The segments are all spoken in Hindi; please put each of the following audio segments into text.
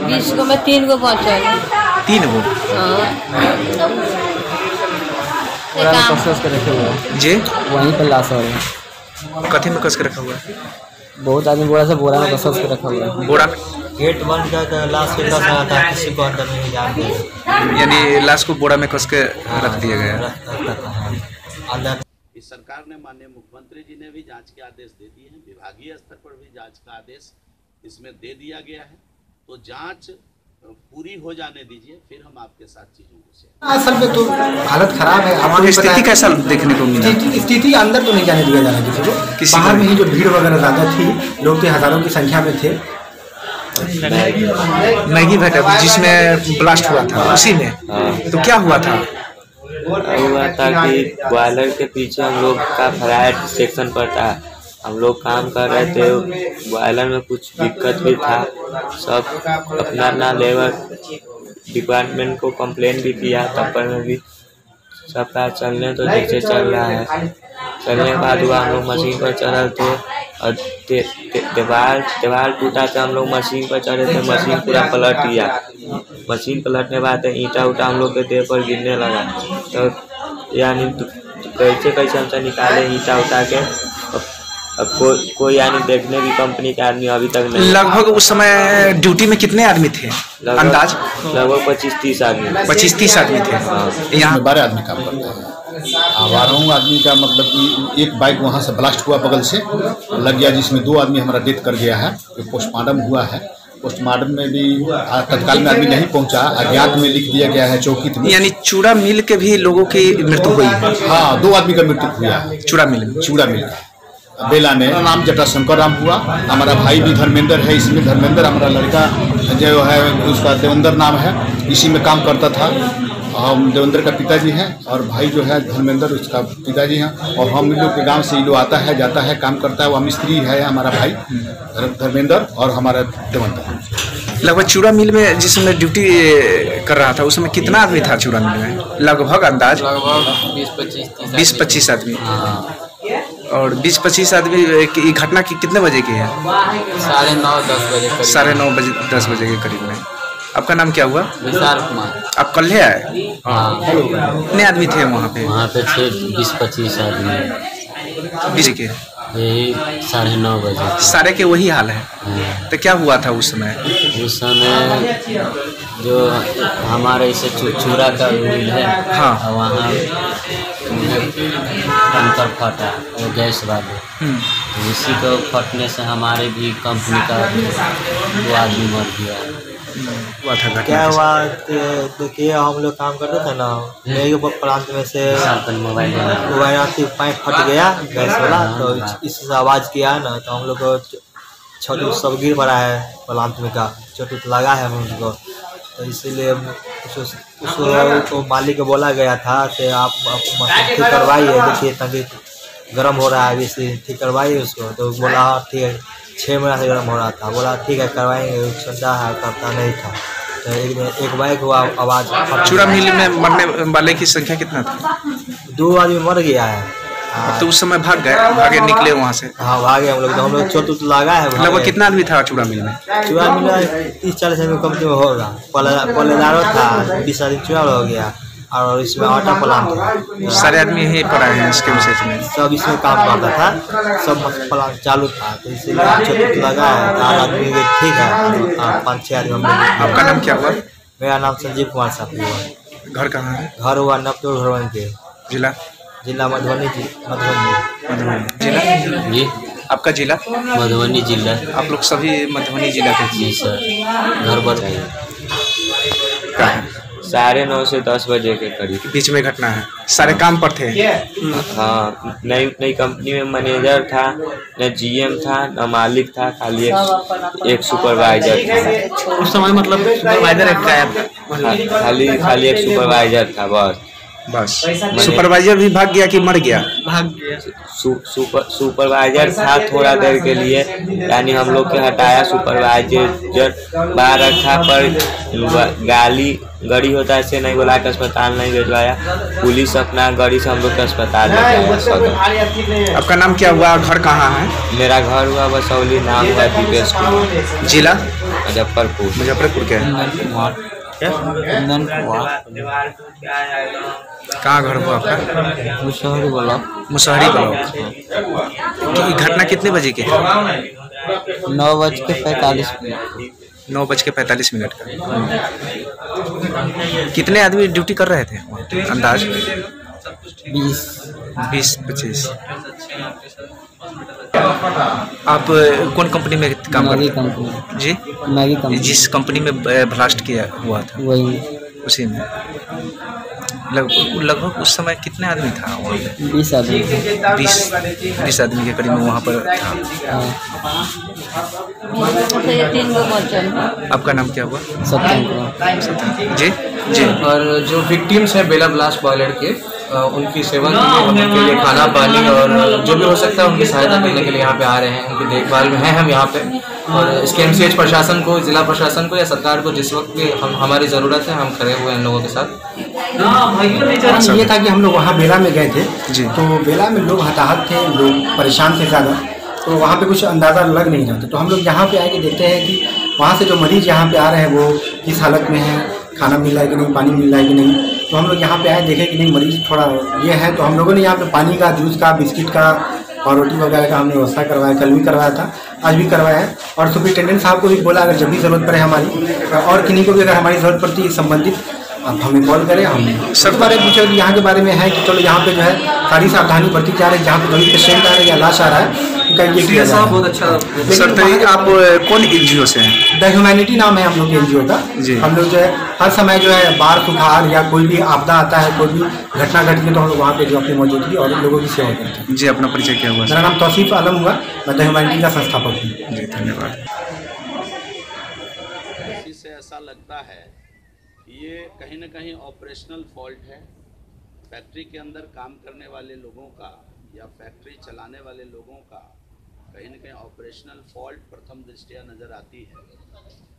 बीस गो में तीन गो बचल तीन गो? हाँ। के रखे हुए। हैं जी? वहीं पर लाश हो रहे कथी में कस के रखा हुआ है? बहुत आदमी बोरा से बोरा में कस कस के रखा हुआ है। बोरा? में गेट बंद कर लाश के कस रहा था किसी को अंदर नहीं जाने यानी लाश को बोरा में कस के रख दिया गया है। रख- हाँ। अंदर। इस सरकार ने माननीय मुख्यमंत्री जी ने भी जाँच के आदेश दे दिए हैं। विभागीय स्तर पर भी जाँच का आदेश इसमें दे दिया गया है। तो जाँच पूरी हो जाने दीजिए फिर हम आपके साथ चीज़ों को असल में तो हालत खराब है भी पता स्थिति कैसा देखने को मिला? स्थिति स्थिति अंदर तो नहीं जाने दिया जा रहा किसी को। किसी बाहर में ही जो भीड़ वगैरह ज़्यादा थी लोग थे हज़ारों की संख्या में थे। मैगी भट्टा जिसमें ब्लास्ट हुआ था उसी में। तो क्या हुआ था? हुआ था कि बॉयलर के पीछे हम लोग का फ्राइड सेक्शन पड़ता है। हम लोग काम कर रहे थे बॉयलर में कुछ दिक्कत भी था। सब अपना अपना लेबर डिपार्टमेंट को कंप्लेन भी किया तब पर में भी सब का चलने तो जैसे चल रहा है। चलने के बाद हुआ हम लोग मशीन पर चढ़ल थे और ते, ते, दीवार दीवार टूटा था हम लोग मशीन पर चढ़े थे मशीन पूरा पलट गया मशीन पलटने बाद ईंटा उटा हम लोग के देह पर गिरने लगा। तो यानी तो- तो कैसे कैसे हमसे निकाले ईंटा उठा के? अब, अब कोई कोई यानी देखने की कंपनी के आदमी अभी तक नहीं। लगभग उस समय ड्यूटी में कितने आदमी थे? लगभग- अंदाज? लगभग पच्चीस तीस आदमी। पच्चीस तीस आदमी थे। यहाँ बारह आदमी काम करते हैं। आ, बारहों आदमी का मतलब कि एक बाइक वहाँ से ब्लास्ट हुआ बगल से लग गया जिसमें दो आदमी हमारा डेथ कर गया है एक पोस्टमार्टम हुआ है। पोस्टमार्टम में भी तत्काल में आदमी नहीं पहुँचा अज्ञात में लिख दिया गया है चौकी में। यानी चूड़ा मिल के भी लोगों की मृत्यु हुई। है हाँ दो आदमी का मृत्यु हुआ। है चूड़ा मिल। चूड़ा मिल। बेला में नाम जटाशंकर राम हुआ। हमारा भाई भी धर्मेंद्र है इसमें धर्मेंद्र हमारा लड़का जो है उसका देवेंद्र नाम है इसी में काम करता था। हम देवेंद्र का पिताजी हैं और भाई जो है धर्मेंद्र उसका पिताजी हैं। और हम लोग के गाँव से ये लोग आता है जाता है काम करता है। वो मिस्त्री है हमारा भाई धर्मेंद्र और हमारा देवेंद्र। लगभग चूड़ा मिल में जिसमें ड्यूटी कर रहा था उसमें कितना आदमी था चूड़ा मिल में? लगभग अंदाज? लगभग बीस पच्चीस बीस पच्चीस आदमी। हाँ। और बीस पच्चीस आदमी की घटना की कितने बजे की है? साढ़े नौ दस बजे साढ़े नौ बजे दस बजे के करीब में। आपका नाम क्या हुआ? विशाल कुमार। आप कल ही आए? हाँ। कितने आदमी थे वहाँ पे? वहाँ पे थे बीस पच्चीस आदमी। बीस के? यही साढ़े नौ बजे। सारे के वही हाल है? हाँ। तो क्या हुआ था उस समय? उस समय जो हमारे इसे चू, चूड़ा का मिल है हाँ। वहाँ टंकर फटा वो गैस वाले। हम्म, इसी को फटने से हमारे भी कंपनी का दो आदमी मर गया। हुआ था घटना क्या हुआ? तो देखिए हम लोग काम करते थे ना। मेरे प्रांत में से मोबाइल मोबाइल पाइप फट गया गैस वाला। तो इससे आवाज़ किया ना तो हम लोग को छोटे सब गिर पड़ा है प्लांट में का। चोट लगा है हम लोग को। तो इसीलिए को मालिक को बोला गया था कि आप ठीक करवाइए देखिए ताकि गर्म हो रहा है अभी से ठीक करवाइए उसको। तो बोला हाँ ठीक है। छः महीना से गर्म हो रहा था। बोला ठीक है करवाएँगे सुनता है करता नहीं था। तो एक एक बाइक हुआ आवाज़ चूड़ा मिल में मरने वाले की संख्या कितना था? दो आदमी मर गया हाँ, तो उस समय भाग गए भागे निकले वहाँ से। हाँ भागे हम लोग तो हम लोग चोट उट लगा है। लगभग कितना आदमी था चूड़ा मिल में? चूड़ा मिला तीस चालीस आदमी कंपनी में होगा पहले पहलेदारो था बीस आदमी चूड़ा हो गया और इसमें आटा प्लांट था। सारे आदमी यहीं पर आए हैं इसके विशेष में? सब इसमें काम करता था सब प्लांट चालू था। तो इसीलिए चोट उट लगा है चार आदमी ठीक है। पाँच छः आदमी आपका नाम क्या हुआ? मेरा नाम संजीव कुमार साहू हुआ। घर कहाँ है? घर हुआ नवटोर घरवन के। जिला? जिला मधुबनी जी मधुबनी। जिला जी आपका जिला? मधुबनी जिला। आप लोग सभी मधुबनी जिला के जी सर। घर पर है। साढ़े नौ से दस बजे के करीब। बीच में घटना है। सारे काम पर थे? हाँ नई नई कंपनी में मैनेजर था न जीएम था न मालिक था खाली एक एक सुपरवाइजर था। उस समय मतलब सुपरवाइजर एक खाली खाली एक सुपरवाइजर था बस। बस। सुपरवाइजर भी भाग गया कि मर गया? भाग गया। सु, सुपर सुपरवाइजर था थोड़ा देर के लिए यानी हम लोग के हटाया सुपरवाइजर। बाहर रखा पर गाली गाड़ी होता है ऐसे नहीं बोला कि अस्पताल नहीं भेजवाया। पुलिस अपना गाड़ी से हम लोग के अस्पताल ले आपका नाम क्या हुआ? घर कहाँ है? मेरा घर हुआ बसौली नाम हुआ दीपेश कुमार। जिला? मुजफ्फरपुर। मुजफ्फरपुर के। कहाँ घर हुआ आपका? मुशहरी बोला मुसहरी ब्लॉक। कि घटना कितने बजे की है? नौ बज के पैंतालीस मिनट। नौ बज के पैंतालीस मिनट का। कितने आदमी ड्यूटी कर रहे थे अंदाज? बीस। बीस पच्चीस। आप कौन कंपनी में काम मैगी करते कंपनी हैं जी? मैगी कंपनी जिस कंपनी में ब्लास्ट किया हुआ था? वही। उसी में। लग लगभग उस समय कितने आदमी था वहाँ पे? बीस आदमी बीस बीस आदमी के करीब वहाँ पर था। हाँ। तो है आपका नाम क्या हुआ? सत्यम जी जी। और जो विक्टिम्स हैं बेला ब्लास्ट बॉयलर के उनकी सेवा के लिए हम उनके लिए खाना पानी और जो भी हो सकता है उनकी सहायता करने के लिए यहाँ पे आ रहे हैं उनकी देखभाल में हैं हम यहाँ पे। और इसके एमसीएच प्रशासन को जिला प्रशासन को या सरकार को जिस वक्त भी हम हमारी ज़रूरत है हम खड़े हुए हैं इन लोगों के साथ। ये था कि हम लोग वहाँ बेला में गए थे। जी। तो बेला में लोग हताहत थे लोग परेशान थे ज़्यादा। तो वहाँ पे कुछ अंदाज़ा लग नहीं रहा था। तो हम लोग यहाँ पे आके देखते हैं कि वहाँ से जो मरीज़ यहाँ पे आ रहे हैं वो किस हालत में है खाना मिल रहा है कि नहीं पानी मिल रहा है कि नहीं। तो हम लोग यहाँ पे आए, देखे कि नहीं, मरीज़ थोड़ा ये है तो हम लोगों ने यहाँ पे पानी का, जूस का, बिस्किट का और रोटी वगैरह का हमने व्यवस्था करवाया, कल भी करवाया था, आज भी करवाया है। और सुप्रिटेंडेंट साहब को भी बोला, अगर जब भी ज़रूरत पड़े हमारी और किन्हीं को भी अगर हमारी ज़रूरत पड़ती संबंधित, आप हमें कॉल करें, हम सब बारे में पूछे यहाँ के बारे में है कि चलो यहाँ पे जो है सारी सावधानी बरती जा रही है, जहाँ पे कोई पेशेंट आ रहा है या लाश आ रहा है उनका ये किया है बहुत अच्छा सर वहाँ तरी आप कौन एनजीओ से हैं? द ह्यूमैनिटी नाम है हम लोग के एनजीओ का। हम लोग जो है हर समय जो है बाढ़ सुखाड़ या कोई भी आपदा आता है कोई भी घटना घटती है तो हम लोग वहाँ पे जो अपनी मौजूदगी और लोगों की सेवा करते हैं। जी अपना परिचय क्या हुआ? मेरा नाम तौसीफ आलम हुआ मैं द ह्यूमैनिटी का संस्थापक हूँ। जी धन्यवाद। से ऐसा लगता है ये कहीं ना कहीं ऑपरेशनल फॉल्ट है। फैक्ट्री के अंदर काम करने वाले लोगों का या फैक्ट्री चलाने वाले लोगों का कहीं ना कहीं ऑपरेशनल फॉल्ट प्रथम दृष्टिया नज़र आती है।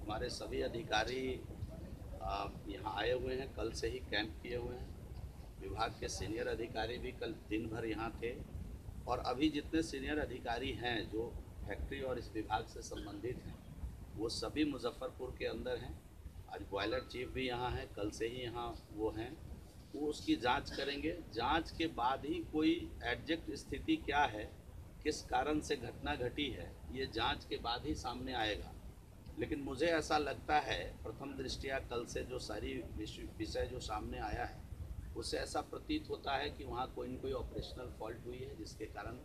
हमारे सभी अधिकारी यहाँ आए हुए हैं, कल से ही कैंप किए हुए हैं। विभाग के सीनियर अधिकारी भी कल दिन भर यहाँ थे और अभी जितने सीनियर अधिकारी हैं जो फैक्ट्री और इस विभाग से संबंधित हैं, वो सभी मुजफ्फरपुर के अंदर हैं। आज बॉयलर चीफ भी यहाँ हैं, कल से ही यहाँ वो हैं। वो उसकी जाँच करेंगे। जाँच के बाद ही कोई एडजेक्ट स्थिति क्या है किस कारण से घटना घटी है, ये जाँच के बाद ही सामने आएगा। लेकिन मुझे ऐसा लगता है, प्रथम दृष्टिया कल से जो सारी विषय जो सामने आया है, उससे ऐसा प्रतीत होता है कि वहाँ कोई न कोई ऑपरेशनल फॉल्ट हुई है, जिसके कारण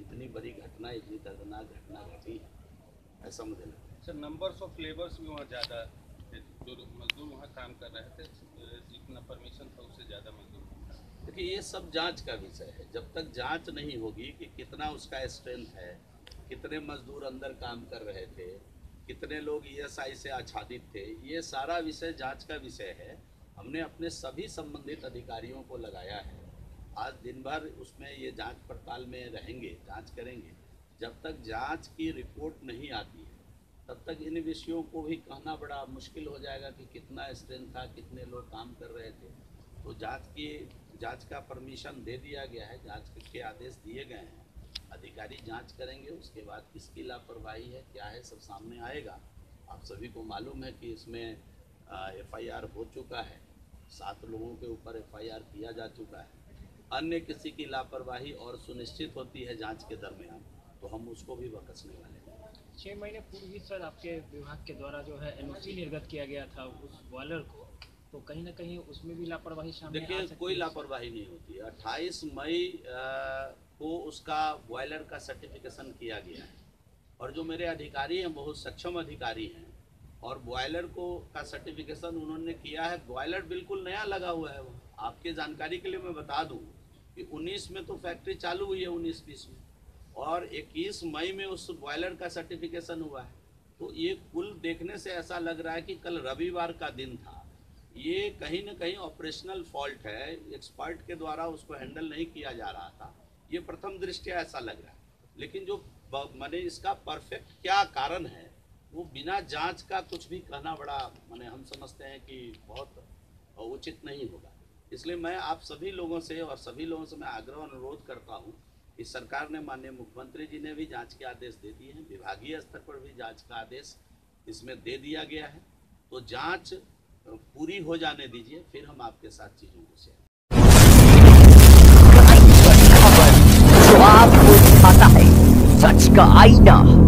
इतनी बड़ी घटना, इतनी दर्दनाक घटना घटी है। ऐसा मुझे लगता है। सर नंबर्स ऑफ़ लेबर्स भी वहाँ ज़्यादा जो मजदूर वहाँ काम कर रहे थे, जितना परमिशन था, उससे ज़्यादा मजदूर। देखिए, ये सब जाँच का विषय है। जब तक जाँच नहीं होगी कि कितना उसका स्ट्रेंथ है, कितने मजदूर अंदर काम कर रहे थे, कितने लोग ईएसआई से आच्छादित थे, ये सारा विषय जाँच का विषय है। हमने अपने सभी संबंधित अधिकारियों को लगाया है। आज दिन भर उसमें ये जाँच पड़ताल में रहेंगे, जाँच करेंगे। जब तक जाँच की रिपोर्ट नहीं आती है, तब तक इन विषयों को भी कहना बड़ा मुश्किल हो जाएगा कि कितना स्ट्रेंथ था, कितने लोग काम कर रहे थे। तो जाँच की जाँच का परमिशन दे दिया गया है, जाँच के आदेश दिए गए हैं। अधिकारी जाँच करेंगे, उसके बाद किसकी लापरवाही है, क्या है, सब सामने आएगा। आप सभी को मालूम है कि इसमें एफआईआर हो चुका है। सात लोगों के ऊपर एफआईआर किया जा चुका है। अन्य किसी की लापरवाही और सुनिश्चित होती है जाँच के दरमियान तो हम उसको भी बकसने वाले छः महीने पूर्व ही सर, आपके विभाग के द्वारा जो है एनओसी निर्गत किया गया था उस बॉयलर को। तो कहीं ना कहीं उसमें भी लापरवाही सामने देखिए कोई लापरवाही नहीं होती। अट्ठाईस मई को उसका बॉयलर का सर्टिफिकेशन किया गया है। और जो मेरे अधिकारी हैं बहुत सक्षम अधिकारी हैं और बॉयलर को का सर्टिफिकेशन उन्होंने किया है। बॉयलर बिल्कुल नया लगा हुआ है। वो आपके जानकारी के लिए मैं बता दूँ कि 19 में तो फैक्ट्री चालू हुई है 19 बीस में और 21 मई में उस बॉयलर का सर्टिफिकेशन हुआ है। तो ये कुल देखने से ऐसा लग रहा है कि कल रविवार का दिन था। ये कहीं ना कहीं ऑपरेशनल फॉल्ट है। एक्सपर्ट के द्वारा उसको हैंडल नहीं किया जा रहा था। ये प्रथम दृष्टिया ऐसा लग रहा है। लेकिन जो मैंने इसका परफेक्ट क्या कारण है, वो बिना जाँच का कुछ भी कहना बड़ा, मैंने हम समझते हैं कि बहुत उचित नहीं होगा। इसलिए मैं आप सभी लोगों से और सभी लोगों से मैं आग्रह अनुरोध करता हूँ कि सरकार ने माननीय मुख्यमंत्री जी ने भी जाँच के आदेश दे दिए हैं। विभागीय स्तर पर भी जाँच का आदेश इसमें दे दिया गया है। तो जाँच पूरी हो जाने दीजिए, फिर हम आपके साथ चीज़ों को शेयर आपको है? सच का आईना।